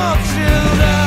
small children.